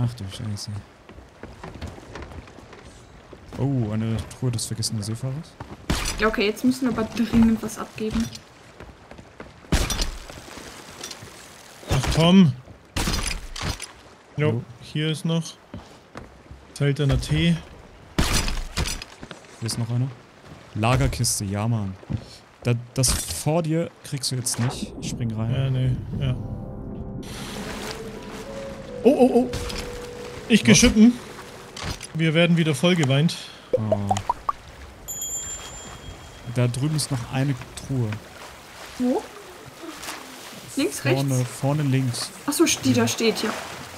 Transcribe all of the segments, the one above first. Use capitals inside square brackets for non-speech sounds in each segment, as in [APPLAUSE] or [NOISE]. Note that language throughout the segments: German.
Ach du Scheiße. Oh, eine Truhe des vergessenen Seefahrers. Ja, okay, jetzt müssen wir aber dringend was abgeben. Ach komm. Jo, hier ist noch. Seltener Tee. Hier ist noch einer. Lagerkiste, ja Mann. Da, das vor dir kriegst du jetzt nicht. Ich spring rein. Ja, nee, ja. Oh, oh, oh. Ich geschippen. Wir werden wieder voll geweint. Oh. Da drüben ist noch eine Truhe. Wo? Links, Vorne, rechts? vorne links. Achso, die da steht, ja.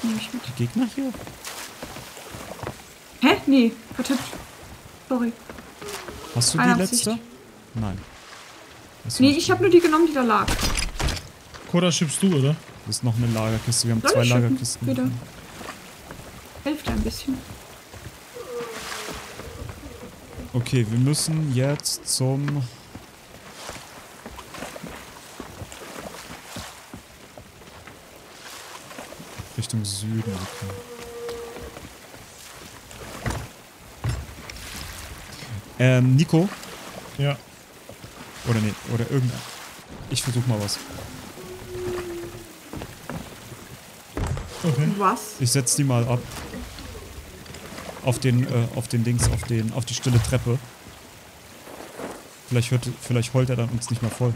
Nehme ich mit. Die Gegner hier? Hä? Nee, vertippt. Sorry. Hast du Keine die Absicht. letzte? Nein. Hast Nee, ich habe nur die genommen, die da lag. Cora schippst du, oder? Das ist noch eine Lagerkiste. Wir haben Soll zwei? Lagerkisten. Wieder. Hilft ein bisschen. Okay, wir müssen jetzt zum... Richtung Süden. Okay. Ähm, Nico? Ja. Oder nee, oder irgendein... Ich versuch mal was. Okay. Was? Ich setz die mal ab. Auf den, äh, auf den Dings, auf den, auf die stille Treppe. Vielleicht hört, vielleicht heult er dann uns nicht mehr voll.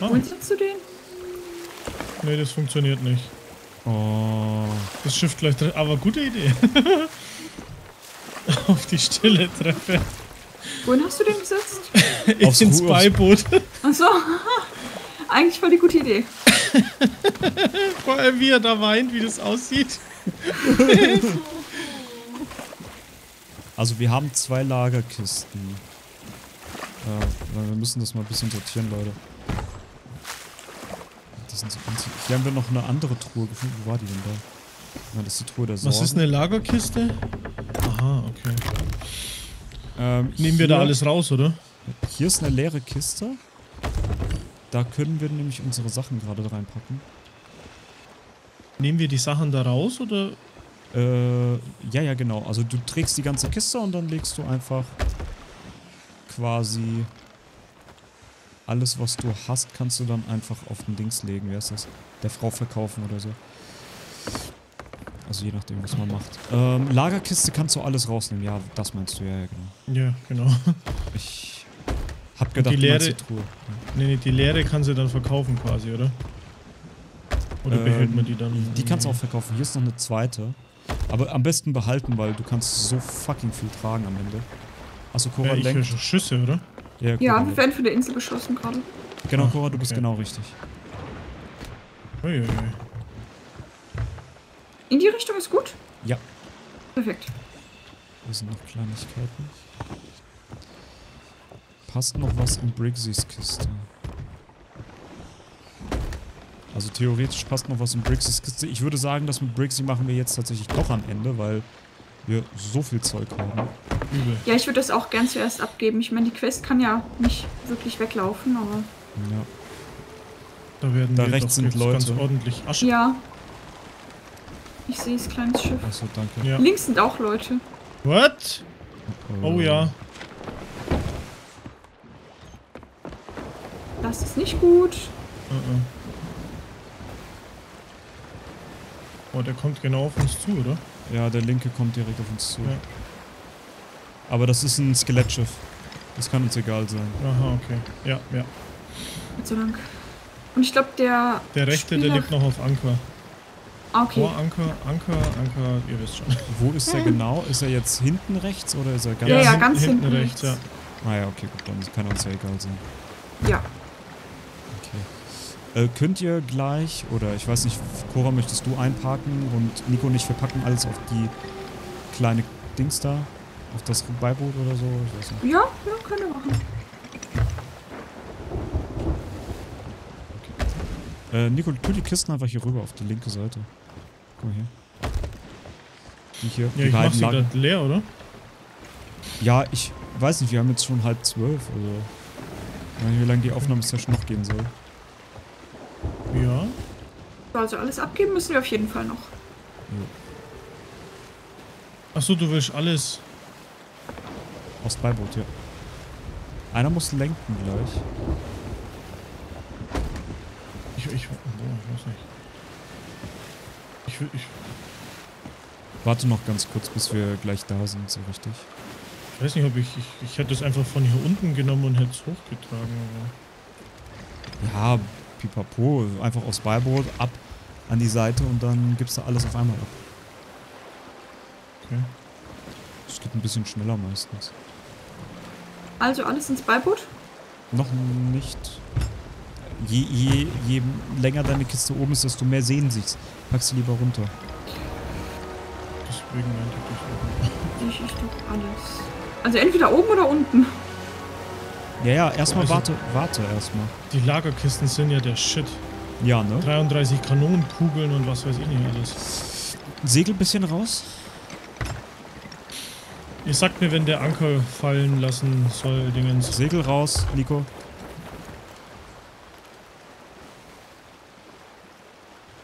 Ah, Wohin setzt du den? nee, das funktioniert nicht. Oh. Das Schiff gleich drin. Aber gute Idee. [LAUGHS] Auf die stille Treppe. Wohin hast du den gesetzt? [LAUGHS] Aufs Ins Beiboot. Achso. [LAUGHS] Eigentlich voll die gute Idee. [LAUGHS] Vor allem, wie er da weint, wie das aussieht. [LAUGHS] Also wir haben zwei Lagerkisten. Ja, wir müssen das mal ein bisschen sortieren, Leute. Das sind so einzig- Hier haben wir noch eine andere Truhe gefunden. Wo war die denn da? Ja, das ist die Truhe der Sorgen. Was ist eine Lagerkiste? Aha, okay. Ähm, Nehmen wir da alles raus, oder? Hier ist eine leere Kiste. Da können wir nämlich unsere Sachen gerade reinpacken. Nehmen wir die Sachen da raus, oder? Äh, ja, ja, genau. Also du trägst die ganze Kiste und dann legst du einfach quasi alles, was du hast, kannst du dann einfach auf den Dings legen. Wie heißt das? Der Frau verkaufen oder so. Also je nachdem, was man macht. Ähm, Lagerkiste kannst du alles rausnehmen. Ja, das meinst du, ja, ja, genau. Ja, genau. Ich gedacht, die leere- Truhe. Nee, nee, die leere kann sie dann verkaufen quasi, oder? Oder Ähm, behält man die dann? Die kannst du auch verkaufen. Hier ist noch eine zweite. Aber am besten behalten, weil du kannst so fucking viel tragen am Ende. Achso, Cora Ja, ich höre lenkt. schon Schüsse, oder? Ja, Cora Ja, wir werden von der Insel beschossen gerade. Genau, Ah, Cora, du bist okay. genau richtig. Uiuiui. In die Richtung ist gut? Ja. Perfekt. Hier sind noch Kleinigkeiten. Passt noch was in Briggsys Kiste? Also theoretisch passt noch was in Briggsys Kiste. Ich würde sagen, das mit Briggsy machen wir jetzt tatsächlich doch am Ende, weil wir so viel Zeug haben. Übel. Ja, ich würde das auch gern zuerst abgeben. Ich meine, die Quest kann ja nicht wirklich weglaufen, aber. Ja. Da werden Da wir rechts doch sind Leute. ganz ordentlich Asche. Ja. Ich sehe es, kleines Schiff. Achso, danke. Ja. Links sind auch Leute. What? Oh ja. Das ist nicht gut. Uh-uh. Oh, der kommt genau auf uns zu, oder? Ja, der linke kommt direkt auf uns zu. Ja. Aber das ist ein Skelettschiff. Das kann uns egal sein. Aha, okay. Ja, ja. Gott sei Dank. Und ich glaube, der. Der rechte, der Spieler- liegt noch auf Anker. Ah, okay. Vor Anker, Anker, Anker, ihr wisst schon. Wo ist er genau? Ist er jetzt hinten rechts oder ist er ganz... Ja, ja, hinten- ganz hinten hinten rechts, ja. Ah ja, okay, gut, dann kann uns ja egal sein. Ja. Äh, könnt ihr gleich, oder ich weiß nicht, Cora, möchtest du einparken und Nico und ich verpacken alles auf die kleine Dings da? Auf das Beiboot oder so? Ich weiß nicht. Ja, ja, können wir machen. Äh, Nico, tu die Kisten einfach hier rüber auf die linke Seite. Guck mal hier. Die hier, Ja, die ich mach beiden sie gerade leer, oder? Ja, ich weiß nicht, wir haben jetzt schon halb zwölf, also. Ich weiß nicht, wie lange die Aufnahmesession noch gehen soll. Ja. Also alles abgeben müssen wir auf jeden Fall noch. Achso, du willst alles. Aus Beiboot, ja. Einer muss lenken gleich. Ich, ich, oh, ich weiß nicht. Ich will, ich, Warte noch ganz kurz, bis wir gleich da sind, so richtig. ich weiß nicht, ob ich, ich, ich hätte es einfach von hier unten genommen und hätte es hochgetragen, aber. Ja, pipapo. Einfach aus Beiboot, ab an die Seite und dann gibst du alles auf einmal ab. Okay. Das geht ein bisschen schneller meistens. Also alles ins Beiboot. Noch nicht. Je, je, je länger deine Kiste oben ist, desto mehr sehen sich's. Pack sie lieber runter. Deswegen meinte ich das. Ich, ich doch alles. Also entweder oben oder unten. Ja, ja, erstmal Also- warte, warte erstmal. Die Lagerkisten sind ja der Shit. Ja, ne? 33 Kanonenkugeln und was weiß ich nicht alles. Segel bisschen raus. Ihr sagt mir, wenn der Anker fallen lassen soll, Dingens. Segel raus, Nico.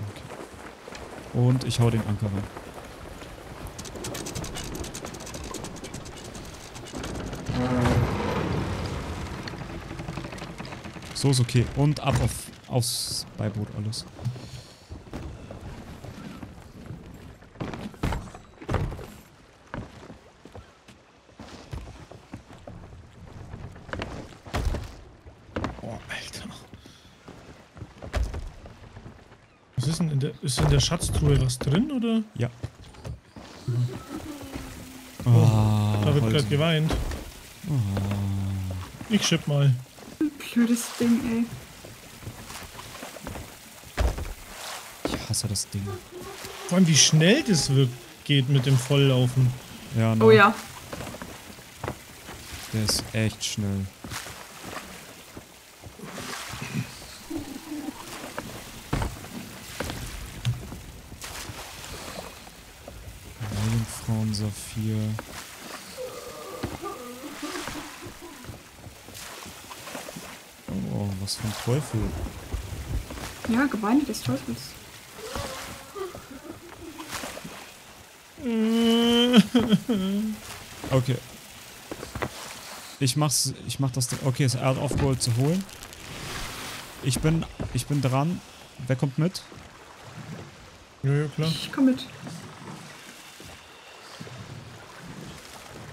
Okay. Und ich hau den Anker rein. So ist okay. Und ab auf, aufs Beiboot alles. Boah, Alter. Was ist denn in der, ist in der Schatztruhe was drin, oder? Ja. Oh, Ah, Da wird Holz. gerade geweint. Ich schipp mal. Blödes Ding, ey. Ich hasse das Ding. Vor allem, wie schnell das wird, geht mit dem Volllaufen. Ja, ne? Oh ja. Der ist echt schnell. Meerjungfrauen, Saphir. Oh, was für ein Teufel. Ja, Gebeine des Teufels. [LAUGHS] Okay. Ich mach's, ich mach das. Okay, es hat aufgeholt zu holen. Ich bin, ich bin dran. Wer kommt mit? Ja, ja, klar. Ich komm mit.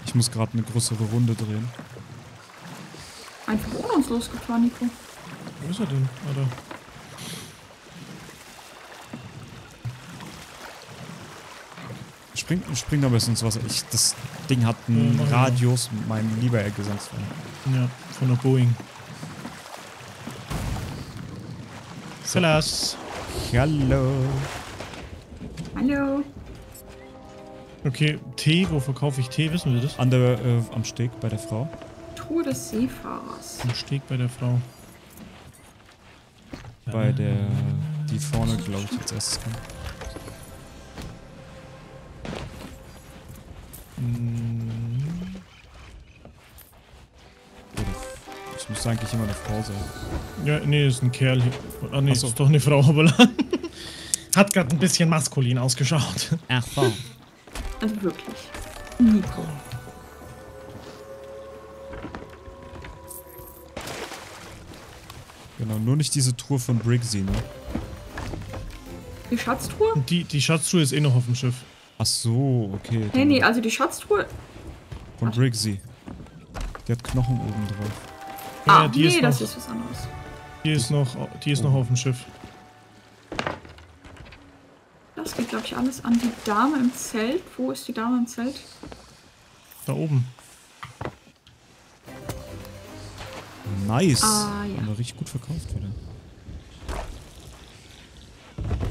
Ich muss gerade eine größere Runde drehen. Einfach ohne uns losgefahren, Nico. Wo ist er denn? Ah, da. Spring, spring da ein bisschen ins Wasser. Ich, das Ding hat Ja, einen mal. Radius, mein lieber Herr Gesangsverein. Ja, von der Boeing. Salas. Hallo. Hallo. Okay, Tee, wo verkaufe ich Tee? Wissen wir das? An der, äh, am Steg bei der Frau. Truhe des Seefahrers. Am Steg bei der Frau. Bei der, die vorne, glaube ich, als erstes kommt. Mm, Oder, es müsste eigentlich immer eine Frau sein. Ja, nee, ist ein Kerl hier. Ah, nee, so. ist doch eine Frau, aber [LAUGHS] Hat gerade ein bisschen maskulin ausgeschaut. Ach so. Also wirklich. Nico. Genau, nur nicht diese Tour von Briggsy, ne? Die Schatztruhe? Die, die Schatztruhe ist eh noch auf dem Schiff. Ach so, okay. Nee, dann nee, also die Schatztruhe. Von Briggsy. Die hat Knochen oben drauf. Ja, ah, die nee, ist das noch, ist was anderes. die ist noch, die ist noch auf dem Schiff. Das geht, glaube ich, alles an die Dame im Zelt. Wo ist die Dame im Zelt? Da oben. Nice. Ah, ja. Haben wir richtig gut verkauft wieder.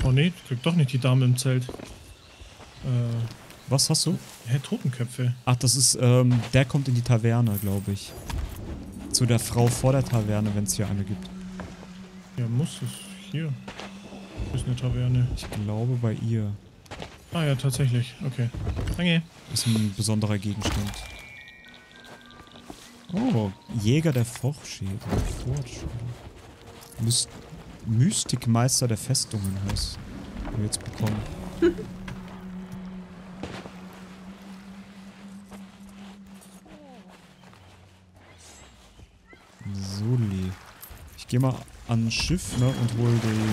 Oh nee, kriegt doch nicht die Dame im Zelt. Äh, Was hast du? hä, Totenköpfe. Ach, das ist, ähm, der kommt in die Taverne, glaube ich. Zu der Frau vor der Taverne, wenn es hier eine gibt. Ja, muss es. Hier. Ist eine Taverne. Ich glaube bei ihr. Ah ja, tatsächlich. Okay. Danke. Ist ein besonderer Gegenstand. Oh, Jäger der. Forschädel. Müsst, Mystikmeister der Festungen heißt. Haben wir jetzt bekommen. [LAUGHS] Soli. Ich gehe mal ans Schiff, ne, und hol die...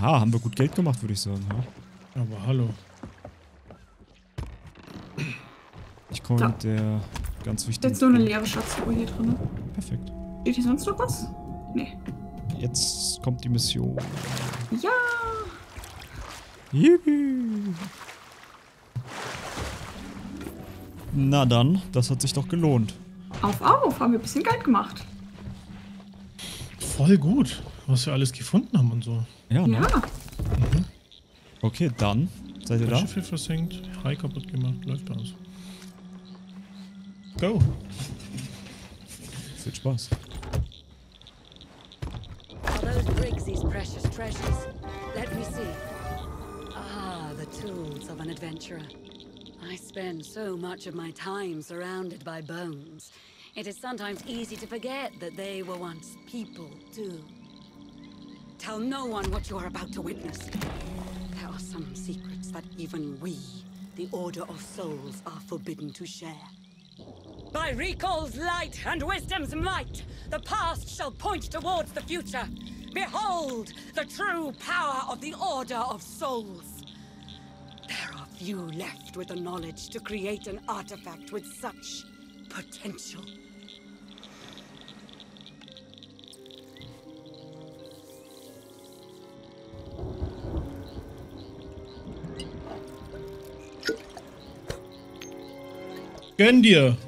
Ha, haben wir gut Geld gemacht, würde ich sagen, ja? Aber hallo. So. mit der ganz wichtigen... Jetzt nur eine leere Schatztruhe hier drin. Perfekt. Steht hier sonst noch was? Nee. Jetzt kommt die Mission. Ja! Yippie. Na dann, das hat sich doch gelohnt. Auf, auf! Haben wir ein bisschen Geld gemacht. Voll gut, was wir alles gefunden haben und so. Ja, ne? Ja. Okay, dann. Seid ihr da? Schiffe versenkt, Hai kaputt gemacht, läuft aus. Go! Viel Spaß. Are those Briggsy's precious treasures? Let me see. Ah, the tools of an adventurer. I spend so much of my time surrounded by bones. It is sometimes easy to forget that they were once people, too. Tell no one what you are about to witness. There are some secrets that even we, the Order of Souls, are forbidden to share. By Recall's light and wisdom's might, the past shall point towards the future. Behold the true power of the Order of Souls. There are few left with the knowledge to create an artifact with such potential. Gönn dir!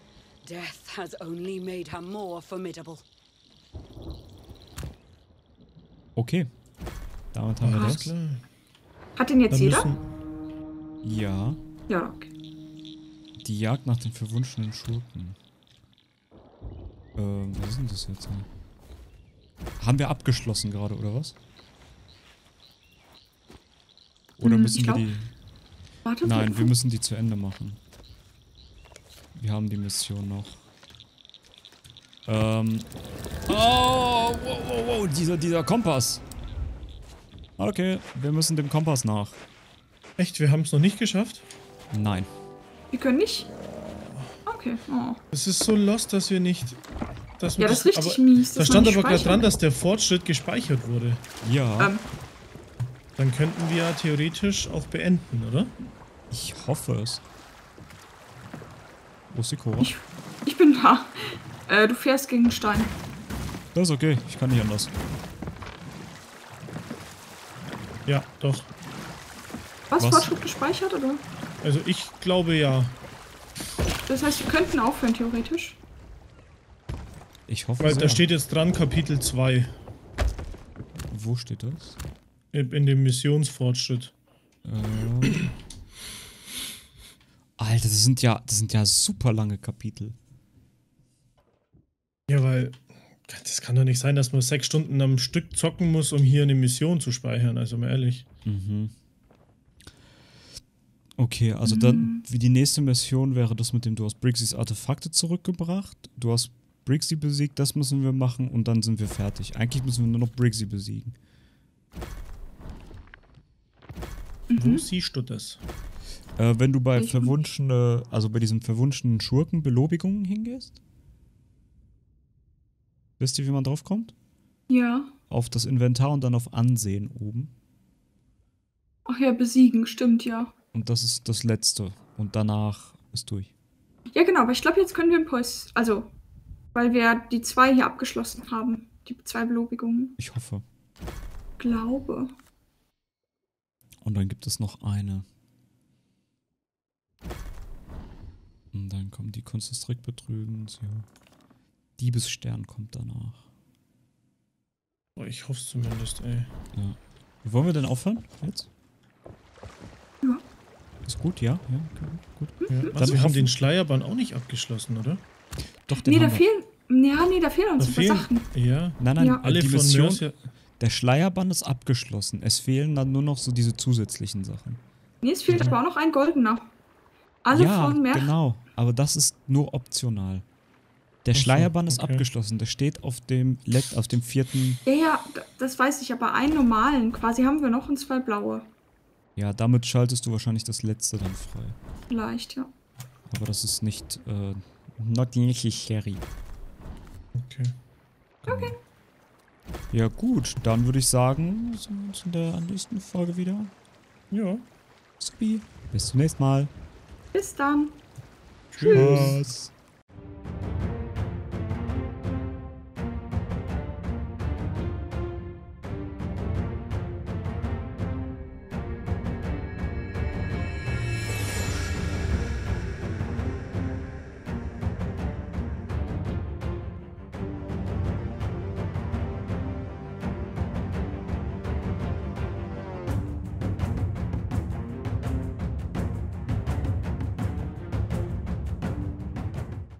Death has only made her more formidable. Okay. Damit haben wir das. Klar. Hat den jetzt Dann jeder? müssen, Ja. Ja, okay. Die Jagd nach den verwunschenen Schurken. Ähm, was ist denn das jetzt? Haben wir abgeschlossen gerade, oder was? Oder Hm, müssen ich wir glaub- die... Warte. Nein, wir müssen die zu Ende machen. Wir haben die Mission noch. Ähm. Oh, wow, wow, wow, dieser, dieser Kompass. Okay, wir müssen dem Kompass nach. echt, wir haben es noch nicht geschafft? Nein. Wir können nicht? Okay. Oh. Es ist so lost, dass wir nicht... Dass wir Ja, das ist richtig aber, mies. Da stand aber gerade dran, dass der Fortschritt gespeichert wurde. Ja, Ähm, Dann könnten wir theoretisch auch beenden, oder? ich hoffe es. Wo ist die Cora? ich, ich bin da. Äh, du fährst gegen den Stein. Das ist okay, ich kann nicht anders. Ja, doch. Was? Was? Fortschritt gespeichert, oder? Also ich glaube ja. Das heißt, wir könnten aufhören, theoretisch. Ich hoffe Weil sehr. da steht jetzt dran Kapitel 2 Wo steht das? in dem Missionsfortschritt. Ähm. Alter, das sind ja, das sind ja super lange Kapitel. Ja, weil das kann doch nicht sein, dass man sechs Stunden am Stück zocken muss, um hier eine Mission zu speichern. Also mal ehrlich. Mhm. Okay, also dann, wie die nächste Mission wäre das mit dem, du hast Briggsys Artefakte zurückgebracht, du hast Briggsy besiegt, das müssen wir machen und dann sind wir fertig. Eigentlich müssen wir nur noch Briggsy besiegen. Wo siehst du das? Äh, wenn du bei Ich- verwunschene, also bei diesem verwunschenen Schurken Belobigungen hingehst? Wisst ihr, wie man draufkommt? Ja. Auf das Inventar und dann auf Ansehen oben. Ach ja, besiegen, stimmt, ja. Und das ist das letzte. Und danach ist durch. Ja, genau, aber ich glaube, jetzt können wir im Puls. Also, weil wir die zwei hier abgeschlossen haben. Die zwei Belobigungen. Ich hoffe. Glaube. Und dann gibt es noch eine. Und dann kommen die Kunst des Trickbetrügens, ja. Diebesstern kommt danach. Oh, ich hoffe zumindest, ey. Ja. Wollen wir denn aufhören? Jetzt? Ja. Ist gut, ja? Ja, okay, gut. Ja. Dann Also wir haben den Schleierbahn auch nicht abgeschlossen, oder? Doch, den Nee, da fehlen. Ja, nee, da fehlen uns Da ein paar fehlen- Sachen. Ja. Nein, nein, Ja. Alle die von Mission, Mercia. der Schleierband ist abgeschlossen. Es fehlen dann nur noch so diese zusätzlichen Sachen. Nee, es fehlt Mhm. aber auch noch ein goldener. Alle ja, von Mer genau. Aber das ist nur optional. Der so, Schleierband ist okay. abgeschlossen. Der steht auf dem, Let auf dem vierten. Ja, ja, das weiß ich, aber einen normalen quasi haben wir noch und zwei blaue. Ja, damit schaltest du wahrscheinlich das letzte dann frei. Vielleicht, ja. Aber das ist nicht, äh, not necessary. Okay. Okay. Ja, gut. Dann würde ich sagen, sehen wir uns in der nächsten Folge wieder. Ja. Supi. Bis zum nächsten Mal. Bis dann. Tschüss.